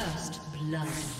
First blood.